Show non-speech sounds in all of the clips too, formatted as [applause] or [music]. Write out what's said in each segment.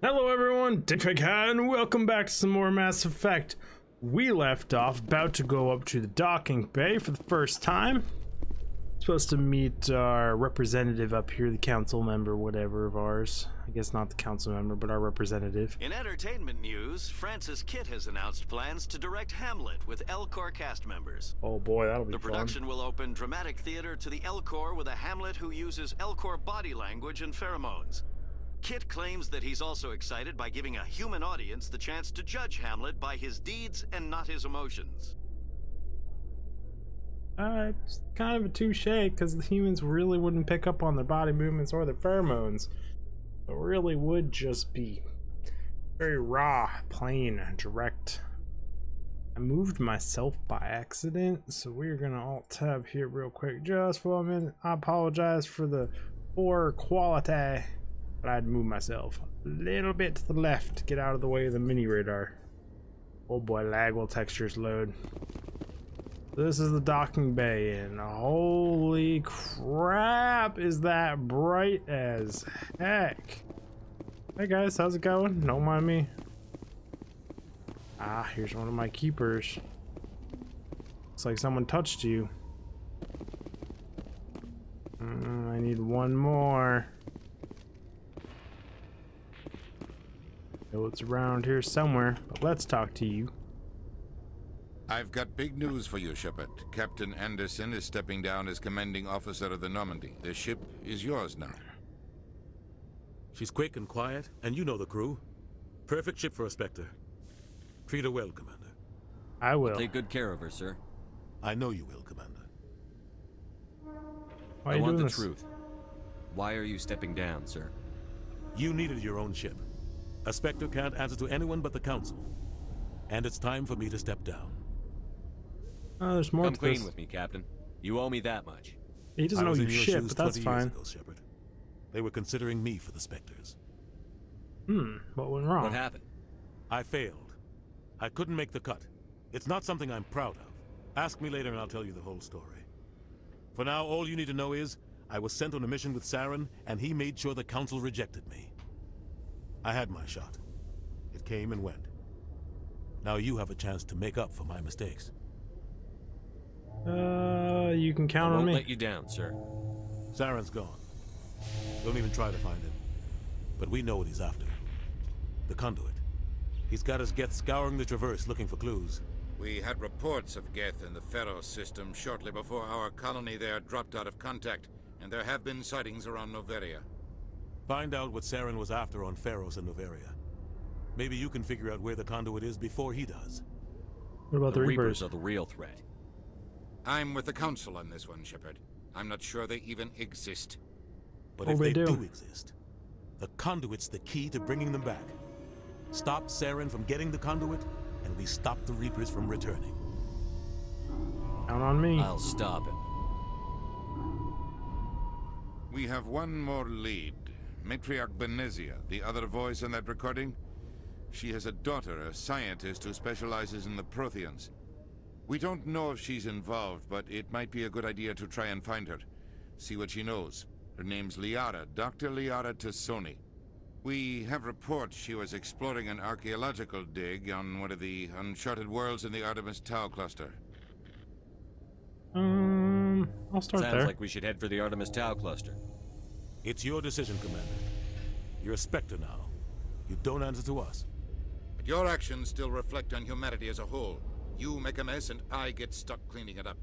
Hello everyone, Hat, and welcome back to some more Mass Effect. We left off about to go up to the docking bay for the first time. Supposed to meet our representative up here, the council member, whatever of ours. I guess not the council member, but our representative. In entertainment news, Francis Kitt has announced plans to direct Hamlet with Elcor cast members. Oh boy, that'll be The fun. production will open dramatic theater to the Elcor with a Hamlet who uses Elcor body language and pheromones. Kitt claims that he's also excited by giving a human audience the chance to judge Hamlet by his deeds and not his emotions. Uh, it's kind of a touche, because the humans really wouldn't pick up on their body movements or their pheromones. It really would just be very raw, plain, direct. I moved myself by accident, so we're gonna alt tab here real quick just for a minute. I apologize for the poor quality, but I'd move myself a little bit to the left to get out of the way of the mini radar. Oh boy, lag while textures load. This is the docking bay, and holy crap, is that bright as heck. Hey guys, how's it going? Don't mind me. Ah, here's one of my keepers. Looks like someone touched you. Mm, I need one more. Know it's around here somewhere, but let's talk to you. I've got big news for you, Shepard. Captain Anderson is stepping down as commanding officer of the Normandy. The ship is yours now. She's quick and quiet, and you know the crew. Perfect ship for a Spectre. Treat her well, Commander. I will. Take good care of her, sir. I know you will, Commander. Why are I want doing the this? truth. Why are you stepping down, sir? You needed your own ship. A Spectre can't answer to anyone but the Council. And it's time for me to step down. Oh, there's more Come to clean this. with me, Captain. You owe me that much. He doesn't I know you in your shit, but that's fine. ago, Shepard. They were considering me for the Spectres. Hmm, what went wrong? What happened? I failed. I couldn't make the cut. It's not something I'm proud of. Ask me later and I'll tell you the whole story. For now, all you need to know is, I was sent on a mission with Saren, and he made sure the Council rejected me. I had my shot. It came and went. Now you have a chance to make up for my mistakes. Uh, you can count I on won't me. let you down, sir. Saren's gone. Don't even try to find him. But we know what he's after. The conduit. He's got his Geth scouring the Traverse looking for clues. We had reports of Geth in the Feros system shortly before our colony there dropped out of contact, and there have been sightings around Noveria. Find out what Saren was after on Feros and Noveria. Maybe you can figure out where the conduit is before he does. What about the, The Reapers? Reapers are the real threat. I'm with the Council on this one, Shepard. I'm not sure they even exist. But Oh, if they they do. do exist, the conduit's the key to bringing them back. Stop Saren from getting the conduit, and we stop the Reapers from returning. Count on me. I'll stop him. We have one more lead. Matriarch Benezia, the other voice in that recording. She has a daughter, a scientist who specializes in the Protheans. We don't know if she's involved, but it might be a good idea to try and find her. See what she knows. Her name's Liara, Dr. Liara T'Soni. We have reports she was exploring an archaeological dig on one of the uncharted worlds in the Artemis Tau cluster. Um, I'll start Sounds there. like we should head for the Artemis Tau cluster. It's your decision, Commander. You're a Spectre now. You don't answer to us. But your actions still reflect on humanity as a whole. You make a mess and I get stuck cleaning it up.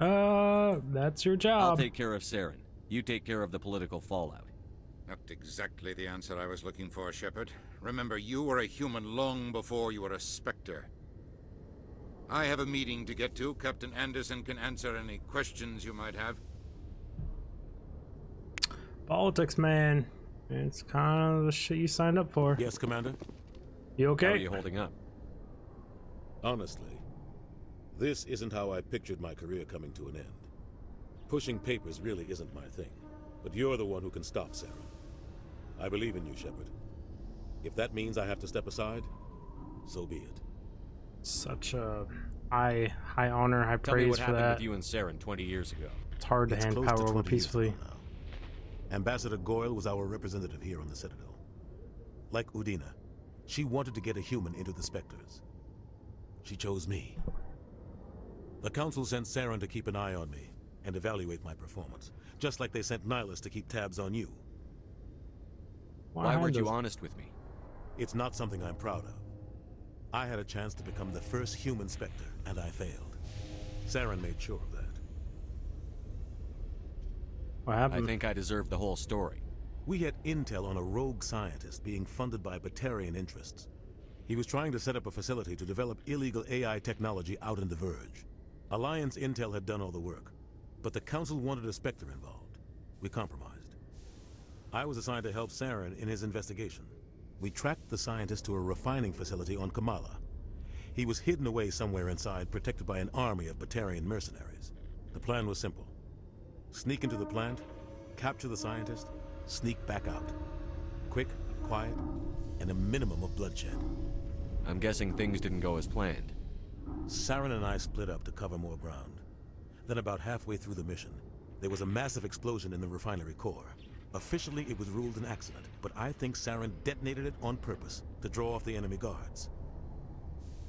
[laughs] uh, that's your job. I'll take care of Saren. You take care of the political fallout. Not exactly the answer I was looking for, Shepard. Remember, you were a human long before you were a Spectre. I have a meeting to get to. Captain Anderson can answer any questions you might have. Politics, man. It's kind of the shit you signed up for. Yes, Commander? You okay? How okay? are you holding up? Honestly, this isn't how I pictured my career coming to an end. Pushing papers really isn't my thing, but you're the one who can stop Saren. I believe in you, Shepard. If that means I have to step aside, so be it. Such a high, high honor, high Tell me what for happened that. with you and Saren 20 years ago. It's hard to It's hand power over 20 years ago peacefully. now. Ambassador Goyle was our representative here on the Citadel. Like Udina, she wanted to get a human into the Spectres. She chose me. The Council sent Saren to keep an eye on me and evaluate my performance, just like they sent Nihilus to keep tabs on you. Why had weren't you honest with me? It's not something I'm proud of. I had a chance to become the first human Spectre, and I failed. Saren made sure of that. What I think I deserve the whole story. We had intel on a rogue scientist being funded by Batarian interests. He was trying to set up a facility to develop illegal AI technology out in the Verge. Alliance intel had done all the work, but the Council wanted a Spectre involved. We compromised. I was assigned to help Saren in his investigation. We tracked the scientist to a refining facility on Camala. He was hidden away somewhere inside, protected by an army of Batarian mercenaries. The plan was simple. Sneak into the plant, capture the scientist, sneak back out. Quick, quiet, and a minimum of bloodshed. I'm guessing things didn't go as planned. Saren and I split up to cover more ground. Then about halfway through the mission, there was a massive explosion in the refinery core. Officially, it was ruled an accident, but I think Saren detonated it on purpose to draw off the enemy guards.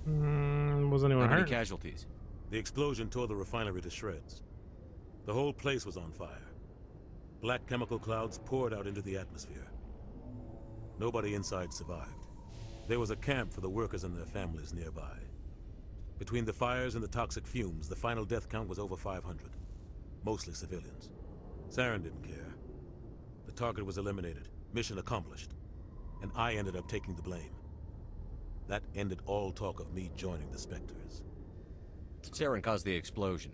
Mm, was How anyone many hurt? casualties? The explosion tore the refinery to shreds. The whole place was on fire. Black chemical clouds poured out into the atmosphere. Nobody inside survived. There was a camp for the workers and their families nearby. Between the fires and the toxic fumes, the final death count was over 500. Mostly civilians. Saren didn't care. The target was eliminated, mission accomplished. And I ended up taking the blame. That ended all talk of me joining the Spectres. Saren caused the explosion.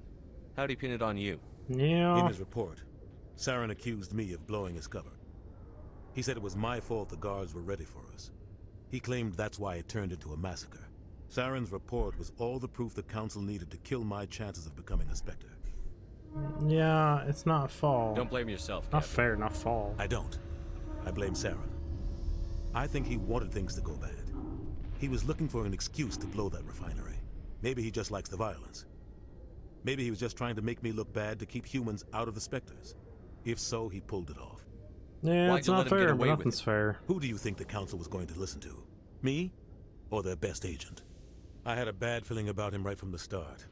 How'd he pin it on you? In his report, Saren accused me of blowing his cover. He said it was my fault the guards were ready for us. He claimed that's why it turned into a massacre. Saren's report was all the proof the Council needed to kill my chances of becoming a Spectre. Yeah, it's not fall. Don't blame yourself, Not Captain. fair, not fall. I don't. I blame Saren. I think he wanted things to go bad. He was looking for an excuse to blow that refinery. Maybe he just likes the violence. Maybe he was just trying to make me look bad to keep humans out of the Spectres. If so, he pulled it off. Yeah, Why'd it's not let him get fair, but nothing's fair. Who do you think the council was going to listen to? Me? Or their best agent? I had a bad feeling about him right from the start.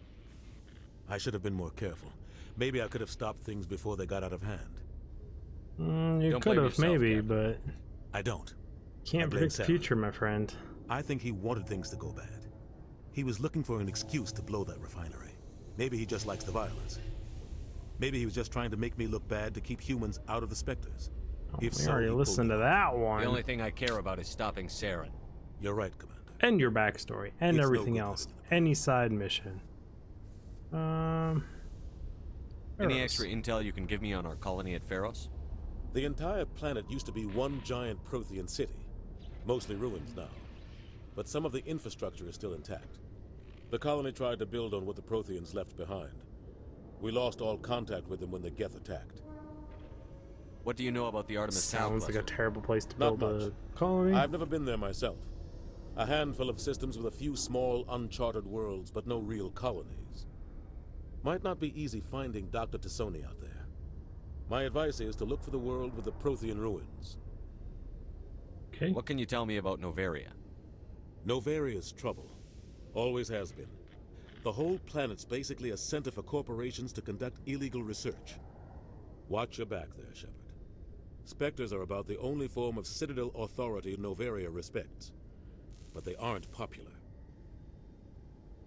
I should have been more careful. Maybe I could have stopped things before they got out of hand. Mm, you Don't could have, yourself, maybe, Captain. but I don't. can't I predict the future, my friend. I think he wanted things to go bad. He was looking for an excuse to blow that refinery. Maybe he just likes the violence. Maybe he was just trying to make me look bad to keep humans out of the Spectres. If Oh, we so, already he pulled listened to that one. The only thing I care about is stopping Saren. You're right, Commander. and your backstory and It's everything good else. Any side mission. Um. Any Eros. extra intel you can give me on our colony at Feros? The entire planet used to be one giant Prothean city, mostly ruins now. But some of the infrastructure is still intact. The colony tried to build on what the Protheans left behind. We lost all contact with them when the Geth attacked. What do you know about the Artemis Tau Sounds like a terrible place to Not build a colony. I've never been there myself. A handful of systems with a few small, uncharted worlds, but no real colonies. Might not be easy finding Dr. T'Soni out there. My advice is to look for the world with the Prothean ruins. Okay. What can you tell me about Noveria? Noveria's trouble. Always has been. The whole planet's basically a center for corporations to conduct illegal research. Watch your back there, Shepard. Spectres are about the only form of citadel authority Noveria respects. But they aren't popular.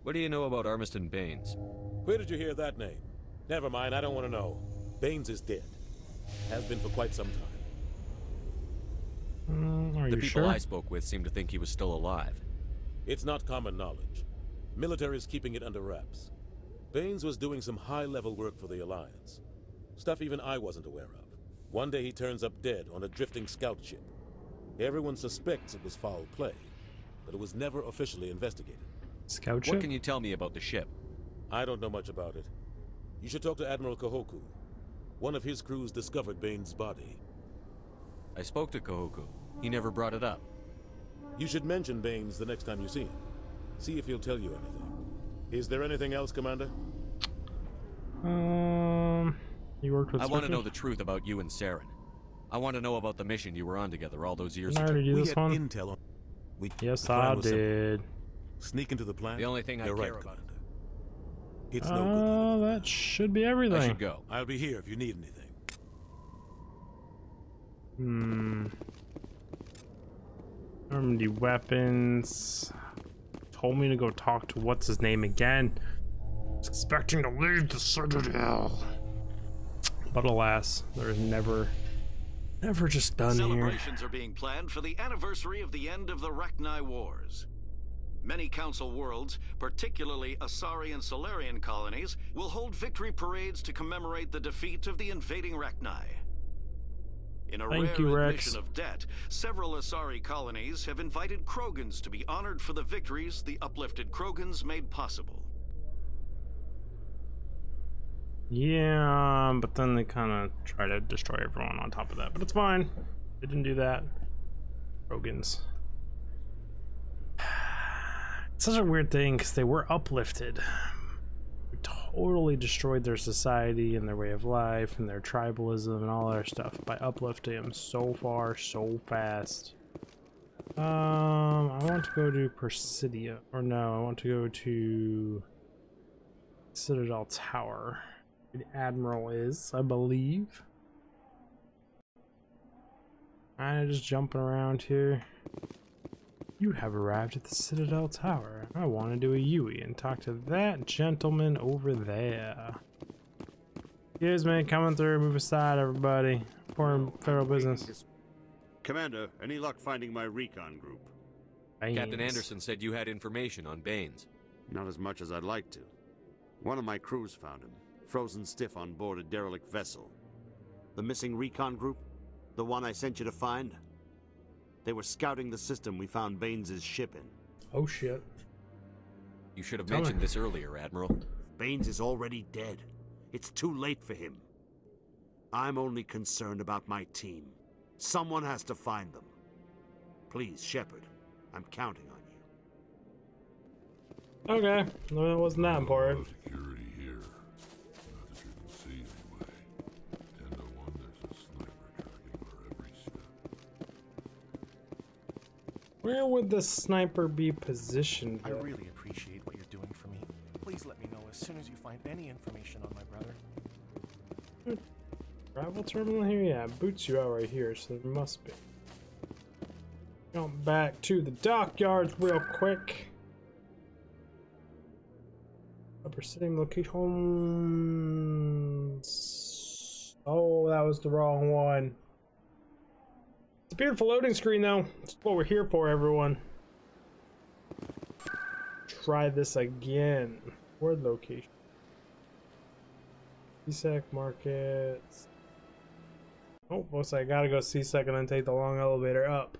What do you know about Armistan Banes? Where did you hear that name? Never mind, I don't want to know. Baines is dead. Has been for quite some time. Mm, are The you people sure? I spoke with seemed to think he was still alive. It's not common knowledge. Military's keeping it under wraps. Banes was doing some high-level work for the Alliance. Stuff even I wasn't aware of. One day he turns up dead on a drifting scout ship. Everyone suspects it was foul play, but it was never officially investigated. Scout ship? What can you tell me about the ship? I don't know much about it. You should talk to Admiral Kahoku. One of his crews discovered Banes' body. I spoke to Kahoku. He never brought it up. You should mention Banes the next time you see him. See if he'll tell you anything. Is there anything else, Commander? Um. You worked with. I want to know the truth about you and Saren. I want to know about the mission you were on together all those years Didn't I ago. already do we this had one? intel on. We, Yes, the plan I was simple. did. Sneak into the plant. The only thing I You're care right, about. Commander. It's no good. Oh, that should be everything. I should go. I'll be here if you need anything. Hmm. Normandy weapons. Told me to go talk to what's his name again. Was expecting to leave the Citadel. But alas, there is never, never just done here. Celebrations are being planned for the anniversary of the end of the Rachni Wars. Many Council worlds, particularly Asari and Salarian colonies, will hold victory parades to commemorate the defeat of the invading Rachni. In a Thank rare you, admission of debt, several Asari colonies have invited Krogans to be honored for the victories the uplifted Krogans made possible. Yeah, but then they kind of try to destroy everyone on top of that. But it's fine. They didn't do that. Krogans. [sighs] It's such a weird thing because they were uplifted. Totally destroyed their society and their way of life and their tribalism and all their stuff by uplifting them so far, so fast. Um, I want to go to Presidium. Or no, I want to go to Citadel Tower. The Admiral is, I believe. I'm just jumping around here. You have arrived at the Citadel Tower. I want to do a Yui and talk to that gentleman over there. Excuse me, coming through. Move aside, everybody. Foreign federal business. Commander, any luck finding my recon group? Captain Anderson said you had information on Banes. Not as much as I'd like to. One of my crews found him, frozen stiff on board a derelict vessel. The missing recon group? The one I sent you to find? They were scouting the system we found Banes' ship in. Oh shit. You should have Tell me. mentioned this earlier, Admiral. Banes is already dead. It's too late for him. I'm only concerned about my team. Someone has to find them. Please, Shepard, I'm counting on you. Okay, well, it wasn't that important. Where would the sniper be positioned? I really appreciate what you're doing for me. Please let me know as soon as you find any information on my brother. Hmm. Travel terminal here? Yeah, it boots you out right here, so there must be. Jump back to the dockyards real quick. Upper sitting locations. Oh, that was the wrong one. It's a beautiful loading screen, though. That's what we're here for, everyone. Try this again. Word location. C-Sec markets. Oh, looks like I gotta go C-Sec and then take the long elevator up.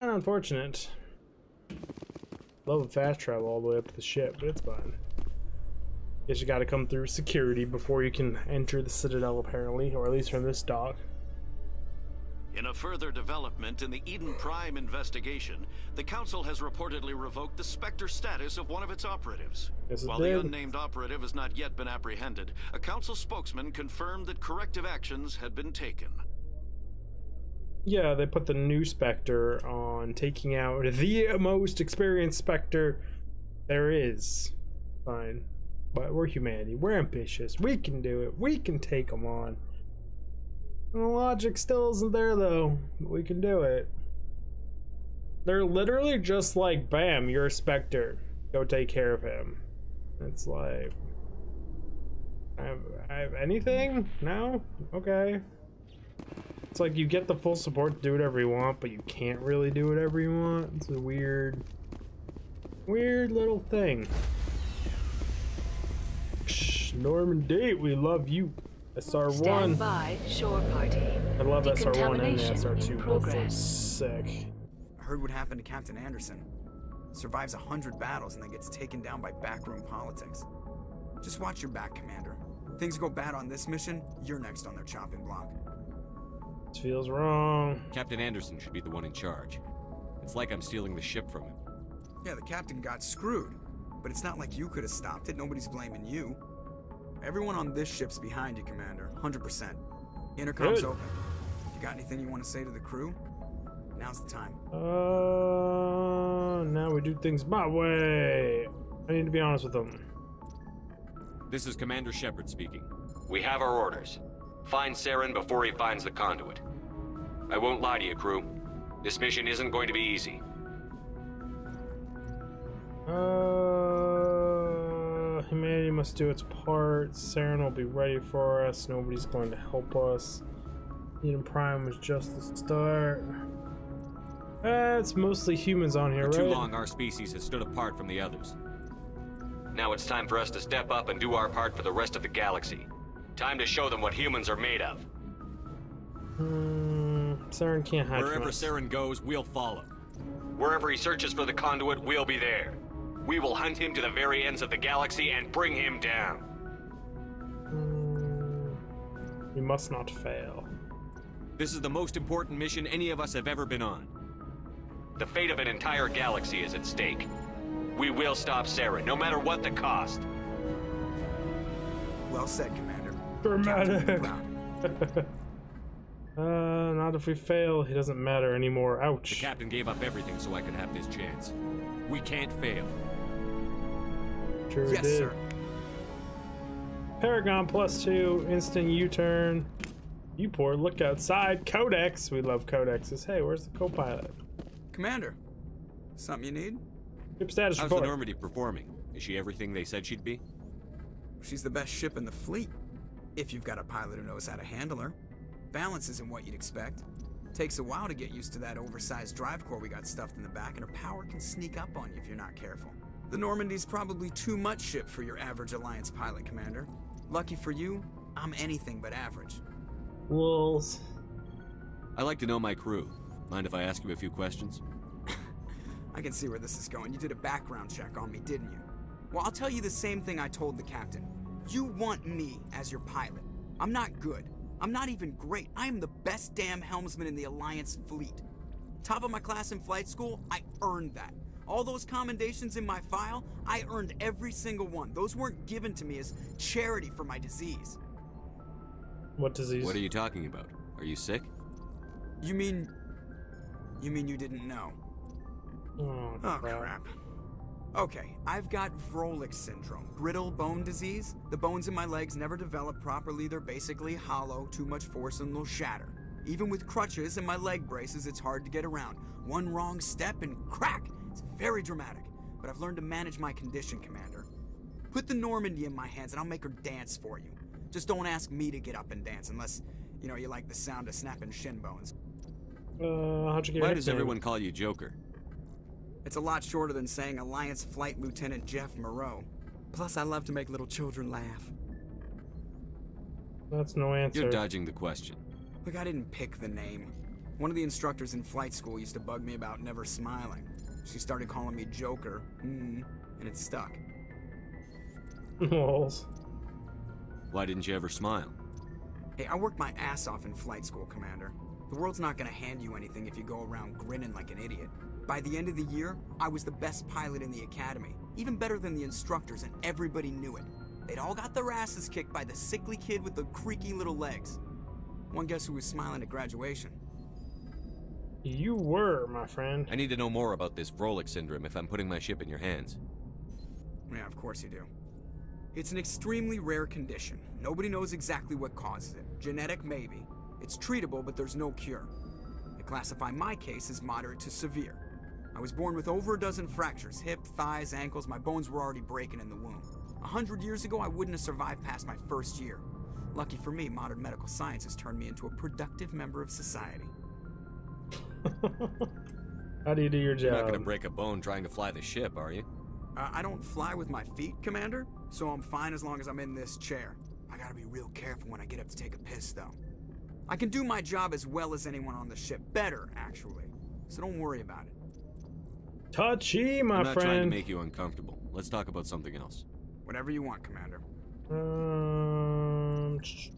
Kinda unfortunate. Love fast travel all the way up to the ship, but it's fine. Guess you gotta come through security before you can enter the Citadel, apparently, or at least from this dock. In a further development in the Eden Prime investigation, the Council has reportedly revoked the Spectre status of one of its operatives. Yes, it While did. the unnamed operative has not yet been apprehended, a Council spokesman confirmed that corrective actions had been taken. Yeah, they put the new Spectre on taking out the most experienced Spectre there is. Fine. But we're humanity. We're ambitious. We can do it. We can take them on. The logic still isn't there, though. But we can do it. They're literally just like, bam, you're a Spectre. Go take care of him. It's like. I have, I have anything? No? Okay. It's like you get the full support to do whatever you want, but you can't really do whatever you want. It's a weird, weird little thing. Norman Date, we love you. Stand SR1. by, shore party. I love SR1 and Decontamination SR2. in Both progress. sick. I heard what happened to Captain Anderson. Survives a hundred battles and then gets taken down by backroom politics. Just watch your back, Commander. Things go bad on this mission, you're next on their chopping block. This feels wrong. Captain Anderson should be the one in charge. It's like I'm stealing the ship from him. Yeah, the captain got screwed. But it's not like you could have stopped it. Nobody's blaming you. Everyone on this ship's behind you, Commander. 100%. Intercom's Good. open. If you got anything you want to say to the crew, now's the time. Uh, now we do things my way. I need to be honest with them. This is Commander Shepard speaking. We have our orders. Find Saren before he finds the conduit. I won't lie to you, crew. This mission isn't going to be easy. Uh, humanity must do its part. Saren will be ready for us. Nobody's going to help us. Eden Prime was just the start. Uh, it's mostly humans on here, For too long, our species has stood apart from the others. Now it's time for us to step up and do our part for the rest of the galaxy. Time to show them what humans are made of. Hmm, Saren can't hide from Wherever. Saren goes, we'll follow. Wherever he searches for the conduit, we'll be there. We will hunt him to the very ends of the galaxy and bring him down. We must not fail. This is the most important mission any of us have ever been on. The fate of an entire galaxy is at stake. We will stop Saren, no matter what the cost. Well said, Commander. Dramatic. Captain will. [laughs] Uh, not if we fail. He doesn't matter anymore. Ouch. The captain gave up everything so I could have this chance. We can't fail. Sure we yes, did. sir. Paragon plus two, instant U-turn. You poor, look outside. Codex. We love codexes. Hey, where's the co-pilot? Commander, something you need? Ship status How's the. Normandy performing? Is she everything they said she'd be? She's the best ship in the fleet. If you've got a pilot who knows how to handle her. Balance isn't what you'd expect. Takes a while to get used to that oversized drive core we got stuffed in the back, and her power can sneak up on you if you're not careful. The Normandy's probably too much ship for your average Alliance pilot, Commander. Lucky for you, I'm anything but average. Wolves. I like to know my crew. Mind if I ask you a few questions? [laughs] I can see where this is going. You did a background check on me, didn't you? Well, I'll tell you the same thing I told the captain. You want me as your pilot. I'm not good. I'm not even great. I am the best damn helmsman in the Alliance fleet. Top of my class in flight school, I earned that. All those commendations in my file, I earned every single one. Those weren't given to me as charity for my disease. What disease? What are you talking about? Are you sick? You mean. You mean you didn't know? Oh, Oh, crap. crap. Okay, I've got Vrolik syndrome, brittle bone disease. The bones in my legs never develop properly. They're basically hollow, too much force and they'll shatter. Even with crutches and my leg braces, it's hard to get around. One wrong step and crack! It's very dramatic. But I've learned to manage my condition, Commander. Put the Normandy in my hands and I'll make her dance for you. Just don't ask me to get up and dance unless, you know, you like the sound of snapping shin bones. Uh, how'd you get Why does everyone call you Joker? It's a lot shorter than saying Alliance Flight Lieutenant Jeff Moreau. Plus, I love to make little children laugh. That's no answer. You're dodging the question. Look, I didn't pick the name. One of the instructors in flight school used to bug me about never smiling. She started calling me Joker, mm, and it stuck. Walls. Why didn't you ever smile? Hey, I worked my ass off in flight school, Commander. The world's not gonna hand you anything if you go around grinning like an idiot. By the end of the year, I was the best pilot in the academy, even better than the instructors, and everybody knew it. They'd all got their asses kicked by the sickly kid with the creaky little legs. One guess who was smiling at graduation? You were, my friend. I need to know more about this Vrolik syndrome if I'm putting my ship in your hands. Yeah, of course you do. It's an extremely rare condition. Nobody knows exactly what causes it. Genetic, maybe. It's treatable, but there's no cure. They classify my case as moderate to severe. I was born with over a dozen fractures hip, thighs, ankles. My bones were already breaking in the womb. A hundred years ago, I wouldn't have survived past my first year. Lucky for me, modern medical science has turned me into a productive member of society. [laughs] How do you do your job? You're not going to break a bone trying to fly the ship, are you? Uh, I don't fly with my feet, Commander, so I'm fine as long as I'm in this chair. I gotta be real careful when I get up to take a piss, though. I can do my job as well as anyone on the ship. Better, actually. So don't worry about it. Touchy, my friend. I'm not trying to make you uncomfortable. Let's talk about something else. Whatever you want, Commander. Um, ship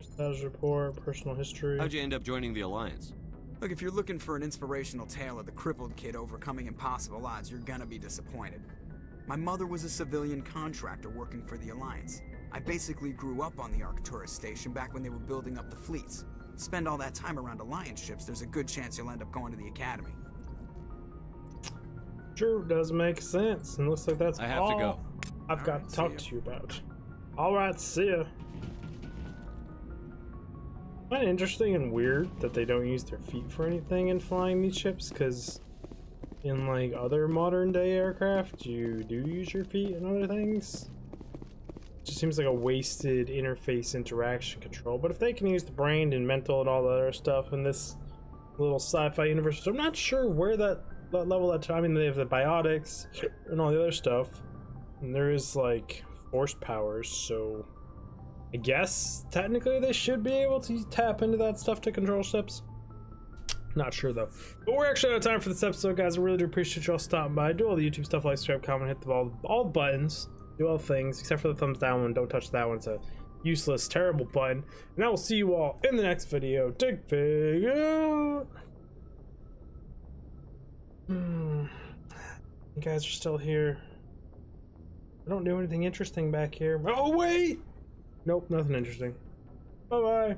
status report, personal history. How'd you end up joining the Alliance? Look, if you're looking for an inspirational tale of the crippled kid overcoming impossible odds, you're gonna be disappointed. My mother was a civilian contractor working for the Alliance. I basically grew up on the Arcturus station back when they were building up the fleets. Spend all that time around Alliance ships, there's a good chance you'll end up going to the Academy. Sure, does make sense. And looks like that's I have all to go. I've All got right, to talk see to you about. All right, see ya. Kind of interesting and weird that they don't use their feet for anything in flying these ships, because in like other modern day aircraft, you do use your feet and other things. It Just seems like a wasted interface interaction control. But if they can use the brain and mental and all the other stuff in this little sci-fi universe, I'm not sure where that, that level that I mean they have the biotics and all the other stuff. And there is like force powers, so I guess technically they should be able to tap into that stuff to control ships. Not sure though. But we're actually out of time for this episode, guys. I really do appreciate y'all stopping by. Do all the YouTube stuff, like, subscribe, comment, hit the all, all buttons. Do all things, except for the thumbs down one. Don't touch that one. It's a useless, terrible button. And I will see you all in the next video. Dig figure. Hmm. [sighs] You guys are still here. I don't do anything interesting back here. Oh, wait! Nope, nothing interesting. Bye bye.